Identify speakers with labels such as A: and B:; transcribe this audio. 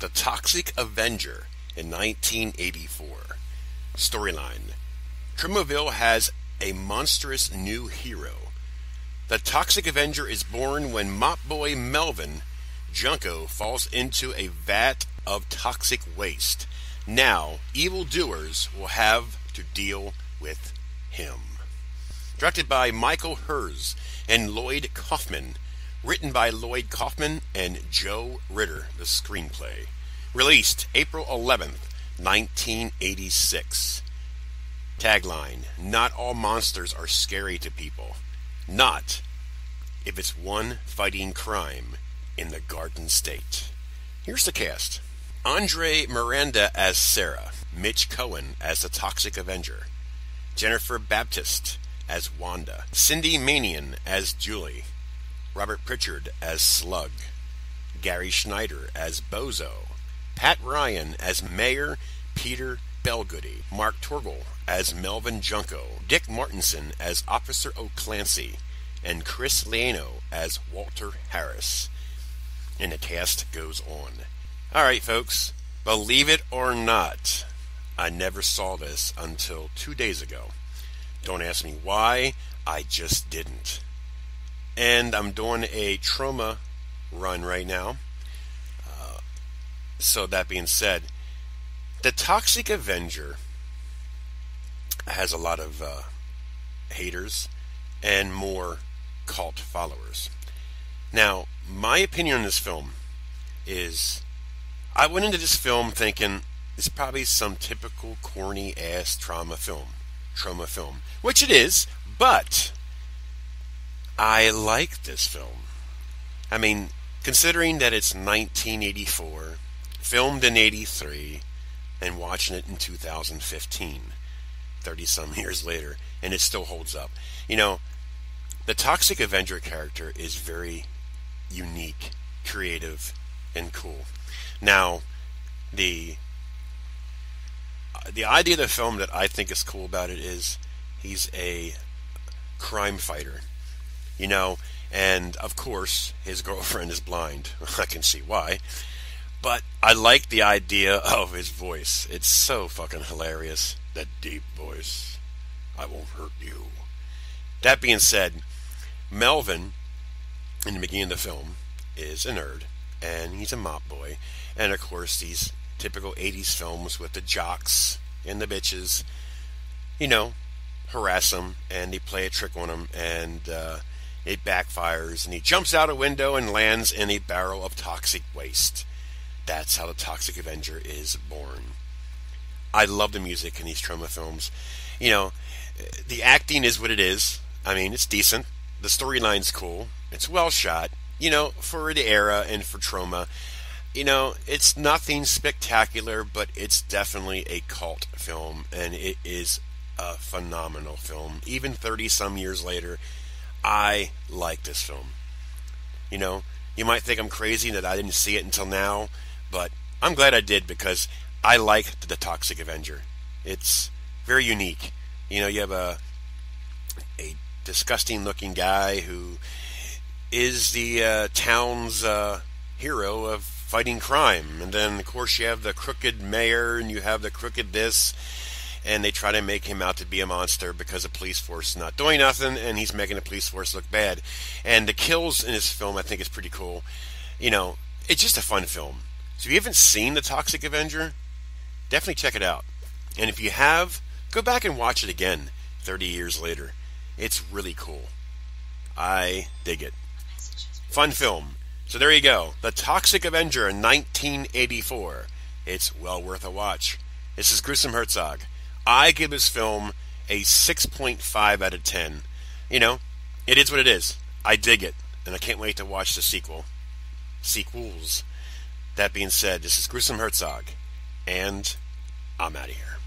A: The Toxic Avenger in 1984. Storyline Tromaville has a monstrous new hero. The Toxic Avenger is born when Mop Boy Melvin Junko falls into a vat of toxic waste. Now, evildoers will have to deal with him. Directed by Michael Herz and Lloyd Kaufman. Written by Lloyd Kaufman and Joe Ritter, the screenplay. Released April 11th, 1986. Tagline Not all monsters are scary to people. Not if it's one fighting crime in the Garden State. Here's the cast Andree Maranda as Sarah, Mitch Cohen as the Toxic Avenger, Jennifer Babtist as Wanda, Cindy Manion as Julie, Robert Pritchard as Slug, Gary Schneider as Bozo, Pat Ryan as Mayor Peter Belgoody, Mark Torgl as Melvin Junko, Dick Martinson as Officer O'Clancy, and Chris Liano as Walter Harris. And the cast goes on. All right, folks, believe it or not, I never saw this until two days ago. Don't ask me why, I just didn't. And I'm doing a Troma run right now. Uh, so, that being said, the Toxic Avenger has a lot of uh, haters and more cult followers. Now, my opinion on this film is I went into this film thinking it's probably some typical corny ass Troma film. Troma film. Which it is, but I like this film. I mean, considering that it's 1984, filmed in 83, and watching it in 2015, 30 some years later, and it still holds up. You know, the Toxic Avenger character is very unique, creative, and cool. Now, the uh, the idea of the film that I think is cool about it is he's a crime fighter, you know, and of course his girlfriend is blind. I can see why. But I like the idea of his voice. It's so fucking hilarious. That deep voice. I won't hurt you. That being said, Melvin, in the beginning of the film, is a nerd, and he's a mop boy. And of course, these typical 80s films with the jocks and the bitches, you know, harass him, and they play a trick on him, and uh, it backfires, and he jumps out a window and lands in a barrel of toxic waste. That's how the Toxic Avenger is born. I love the music in these Troma films. You know, the acting is what it is. I mean, it's decent. The storyline's cool. It's well shot. You know, for the era and for Troma, You know, it's nothing spectacular, but it's definitely a cult film, and it is a phenomenal film. Even 30 some years later, I like this film. You know, you might think I'm crazy that I didn't see it until now, but I'm glad I did because I like the Toxic Avenger. It's very unique. You know, you have a a disgusting looking guy who is the uh, town's uh, hero of fighting crime, and then of course you have the crooked mayor, and you have the crooked this, and they try to make him out to be a monster because the police force is not doing nothing, and he's making the police force look bad. And the kills in this film, I think, is pretty cool. You know, it's just a fun film. So if you haven't seen The Toxic Avenger, definitely check it out. And if you have, go back and watch it again 30 years later. It's really cool. I dig it. Fun film. So there you go. The Toxic Avenger in 1984. It's well worth a watch. This is Gruesome Herzog. I give this film a 6.5 out of 10. You know, it is what it is. I dig it. And I can't wait to watch the sequel. Sequels. That being said, this is Gruesome Herzog, and I'm out of here.